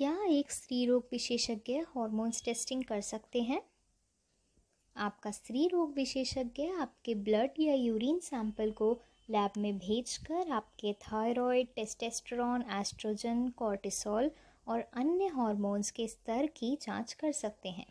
क्या एक स्त्री रोग विशेषज्ञ हॉर्मोन्स टेस्टिंग कर सकते हैं? आपका स्त्री रोग विशेषज्ञ आपके ब्लड या यूरिन सैंपल को लैब में भेजकर आपके थायराइड, टेस्टेस्टेरॉन एस्ट्रोजन कॉर्टिसोल और अन्य हार्मोन्स के स्तर की जाँच कर सकते हैं।